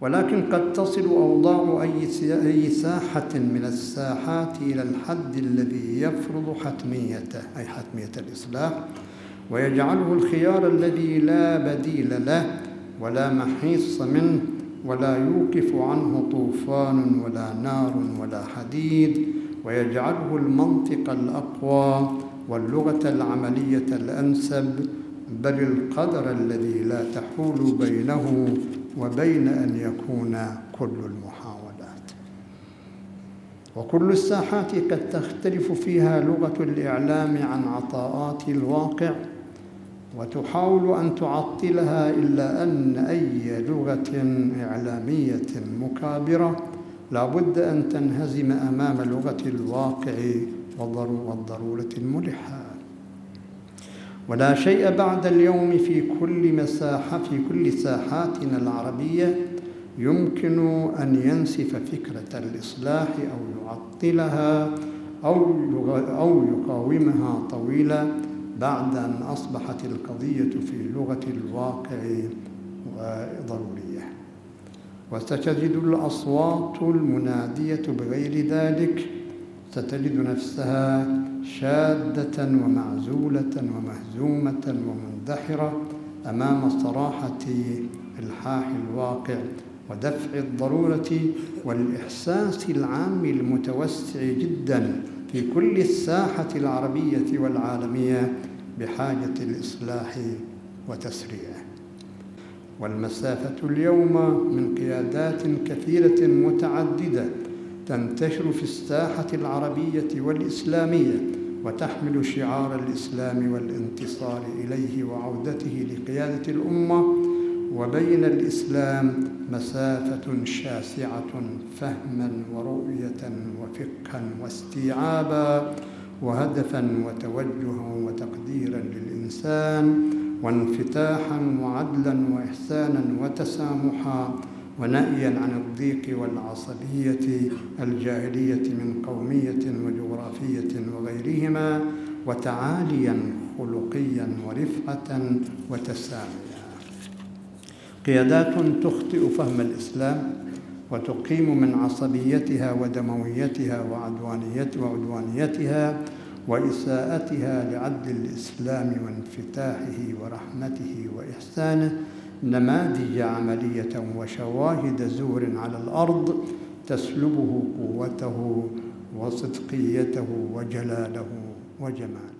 ولكن قد تصل أوضاع أي ساحة من الساحات إلى الحد الذي يفرض حتميته أي حتمية الإصلاح ويجعله الخيار الذي لا بديل له ولا محيص منه ولا يوقف عنه طوفان ولا نار ولا حديد ويجعله المنطق الأقوى واللغة العملية الأنسب بل القدر الذي لا تحول بينه وبين أن يكون كل المحاولات. وكل الساحات قد تختلف فيها لغة الإعلام عن عطاءات الواقع وتحاول أن تعطلها إلا أن أي لغة إعلامية مكابرة لا بد أن تنهزم أمام لغة الواقع والضرورة الملحة. ولا شيء بعد اليوم في كل مساحة في كل ساحاتنا العربية يمكن أن ينسف فكرة الإصلاح أو يعطلها أو أو يقاومها طويلا بعد أن أصبحت القضية في لغة الواقع ضرورية وستجد الأصوات المنادية بغير ذلك ستجد نفسها شادة ومعزولة ومهزومة ومندحرة أمام صراحة إلحاح الواقع ودفع الضرورة والإحساس العام المتوسع جدا في كل الساحة العربية والعالمية بحاجة الإصلاح وتسريعه. والمسافة اليوم من قيادات كثيرة متعددة تنتشر في الساحة العربية والإسلامية وتحمل شعار الإسلام والانتصار إليه وعودته لقيادة الأمة وبين الإسلام مسافة شاسعة فهما ورؤية وفقها واستيعابا وهدفا وتوجها وتقديرا للإنسان وانفتاحا وعدلا وإحسانا وتسامحا ونأيا عن الضيق والعصبية الجاهلية من قومية وجغرافية وغيرهما وتعاليا خلقيا ورفعة وتساميا. قيادات تخطئ فهم الإسلام وتقيم من عصبيتها ودمويتها وعدوانيتها وإساءتها لعدل الإسلام وانفتاحه ورحمته وإحسانه نماذج عملية وشواهد زور على الأرض تسلبه قوته وصدقيته وجلاله وجماله.